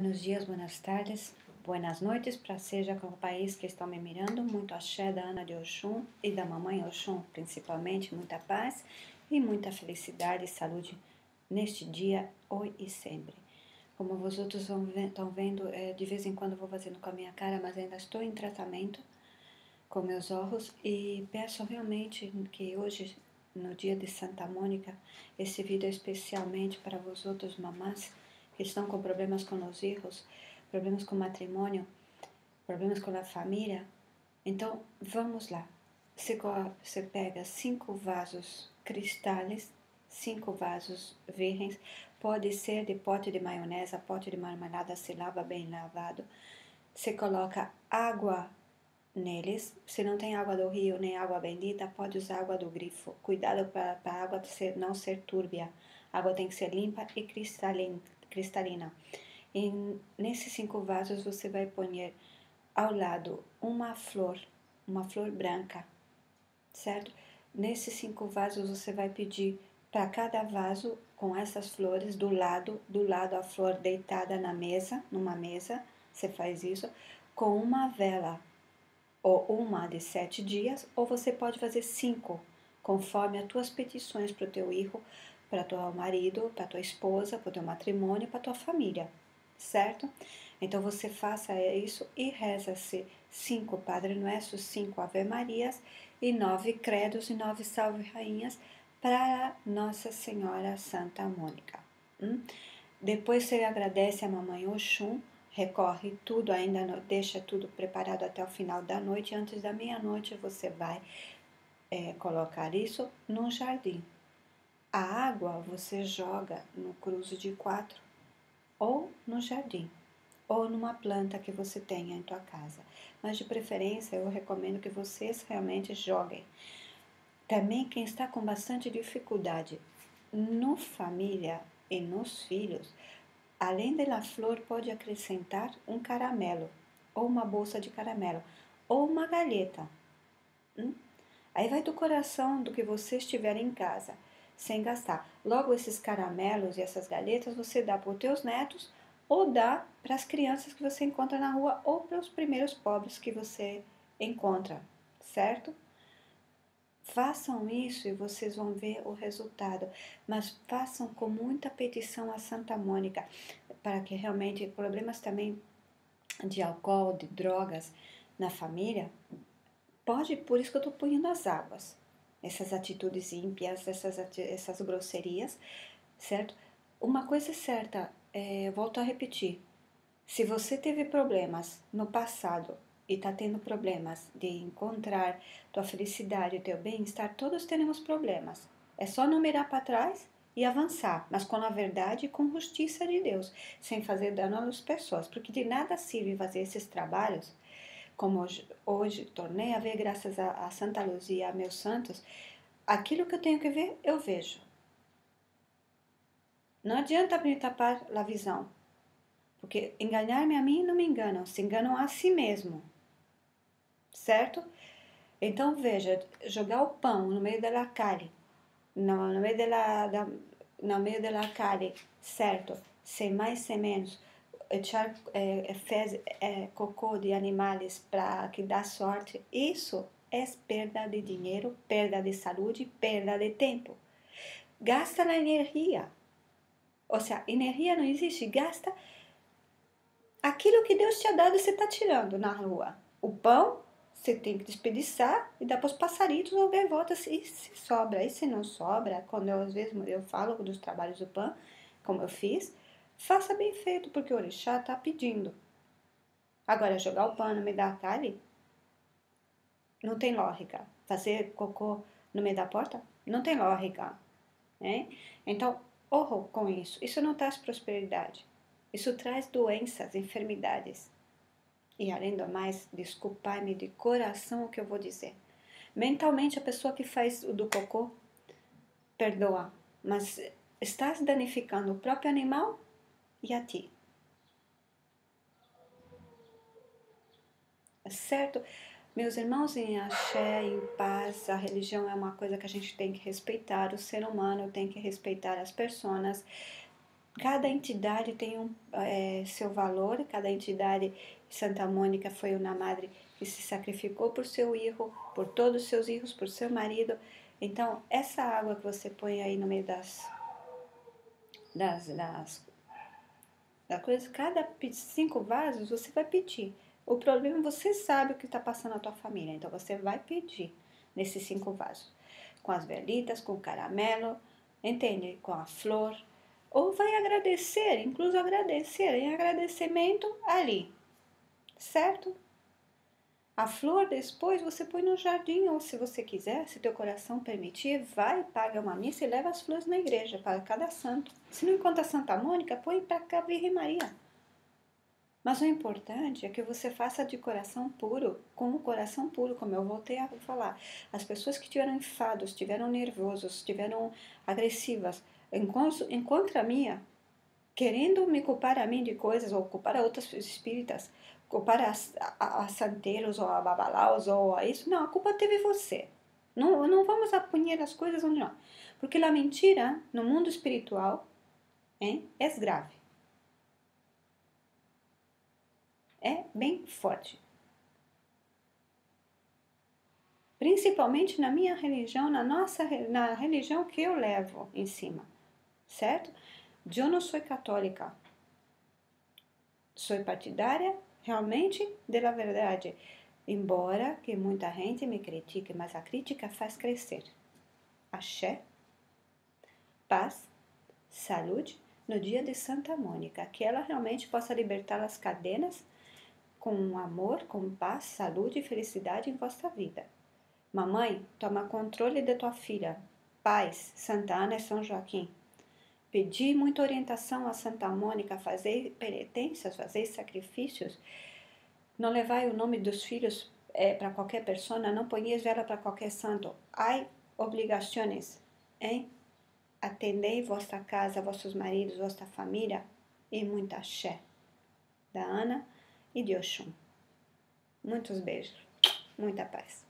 Buenos dias, buenas tardes, buenas noites, para seja com o país que estão me mirando. Muito axé da Ana de Oxum e da mamãe Oxum, principalmente. Muita paz e muita felicidade e saúde neste dia, hoje e sempre. Como vocês estão vendo, é, de vez em quando vou fazendo com a minha cara, mas ainda estou em tratamento com meus olhos e peço realmente que hoje, no dia de Santa Mônica, esse vídeo é especialmente para vocês, mamás, que estão com problemas com os filhos, problemas com o matrimônio, problemas com a família. Então, vamos lá. Você, você pega cinco vasos cristais, cinco vasos virgens, pode ser de pote de maionese, pote de marmelada, se lava bem lavado. Você coloca água neles. Se não tem água do rio nem água bendita, pode usar água do grifo. Cuidado para a água não ser túrbia. A água tem que ser limpa e cristalina cristalina. E nesses cinco vasos você vai pôr ao lado uma flor, uma flor branca, certo? Nesses cinco vasos você vai pedir para cada vaso com essas flores do lado, do lado a flor deitada na mesa, numa mesa, você faz isso com uma vela ou uma de sete dias, ou você pode fazer cinco, conforme as tuas petições para o teu filho, para teu marido, para tua esposa, para o teu matrimônio, para tua família, certo? Então você faça isso e reza-se cinco Padre Nosso, cinco Ave Marias e nove credos e nove salve rainhas para Nossa Senhora Santa Mônica. Hum? Depois você agradece a Mamãe Oxum, recorre tudo, ainda não, deixa tudo preparado até o final da noite. Antes da meia-noite você vai é, colocar isso no jardim. A água você joga no cruzo de quatro, ou no jardim, ou numa planta que você tenha em tua casa. Mas de preferência eu recomendo que vocês realmente joguem. Também quem está com bastante dificuldade no família e nos filhos, além da flor pode acrescentar um caramelo, ou uma bolsa de caramelo, ou uma galheta. Hum? Aí vai do coração do que você estiver em casa sem gastar. Logo, esses caramelos e essas galhetas você dá para os teus netos ou dá para as crianças que você encontra na rua ou para os primeiros pobres que você encontra, certo? Façam isso e vocês vão ver o resultado, mas façam com muita petição a Santa Mônica para que realmente problemas também de álcool, de drogas na família, pode, por isso que eu estou punhando as águas essas atitudes ímpias, essas, essas grosserias, certo? Uma coisa é certa, é, volto a repetir: se você teve problemas no passado e está tendo problemas de encontrar tua felicidade, teu bem-estar, todos temos problemas. É só não mirar para trás e avançar, mas com a verdade e com justiça de Deus, sem fazer dano às pessoas, porque de nada serve fazer esses trabalhos como hoje, hoje tornei a ver, graças a, a Santa Luzia a meus santos, aquilo que eu tenho que ver, eu vejo. Não adianta me tapar a visão, porque enganar-me a mim não me enganam, se enganam a si mesmo, certo? Então veja, jogar o pão no meio da cali, no, no meio da, da no meio certo? Sem mais, sem menos echar é, fez, é, cocô de animais para que dá sorte, isso é perda de dinheiro, perda de saúde, perda de tempo. Gasta a energia. Ou seja, energia não existe, gasta aquilo que Deus te ha dado, você está tirando na rua. O pão, você tem que desperdiçar e dá para os passarinhos ou volta se, se sobra. E se não sobra, quando eu, às vezes eu falo dos trabalhos do pão, como eu fiz, Faça bem feito, porque o orixá está pedindo. Agora, jogar o pano no meio da calhe não tem lógica. Fazer cocô no meio da porta não tem lógica. Né? Então, orro com isso. Isso não traz prosperidade. Isso traz doenças, enfermidades. E além do mais, desculpai-me de coração o que eu vou dizer. Mentalmente, a pessoa que faz o do cocô, perdoa, mas estás danificando o próprio animal e a ti. Certo? Meus irmãos em axé, em paz, a religião é uma coisa que a gente tem que respeitar, o ser humano tem que respeitar as pessoas. Cada entidade tem um, é, seu valor, cada entidade, Santa Mônica foi uma madre que se sacrificou por seu filho, por todos os seus filhos, por seu marido. Então, essa água que você põe aí no meio das, das, das, das coisas, cada cinco vasos você vai pedir. O problema é você sabe o que está passando na tua família, então você vai pedir nesses cinco vasos. Com as velitas, com o caramelo, entende? Com a flor, ou vai agradecer, incluso agradecer, em agradecimento ali, certo? A flor depois você põe no jardim, ou se você quiser, se teu coração permitir, vai, paga uma missa e leva as flores na igreja para cada santo. Se não encontra Santa Mônica, põe para cá Virgem Maria. Mas o importante é que você faça de coração puro, com o coração puro, como eu voltei a falar. As pessoas que tiveram enfados, estiveram nervosos, estiveram agressivas, encontra a minha, querendo me culpar a mim de coisas, ou culpar a outras espíritas, culpar a, a, a santeiros, ou a babalaus, ou a isso. Não, a culpa teve você. Não, não vamos apunhar as coisas onde não. Porque a mentira no mundo espiritual hein, é grave. É bem forte. Principalmente na minha religião, na nossa na religião que eu levo em cima certo? Eu não sou católica. Sou partidária realmente da verdade. Embora que muita gente me critique, mas a crítica faz crescer. Axé, paz, saúde no dia de Santa Mônica, que ela realmente possa libertar as cadenas com amor, com paz, saúde e felicidade em vossa vida. Mamãe, toma controle de tua filha. Paz, Santa Ana e São Joaquim. Pedi muita orientação a Santa Mônica fazer penitências, fazer sacrifícios. Não levai o nome dos filhos é, para qualquer pessoa, não ponhais ela para qualquer santo. Há obrigações em atendei vossa casa, vossos maridos, vossa família e muita axé. Da Ana e de Oxum. Muitos beijos, muita paz.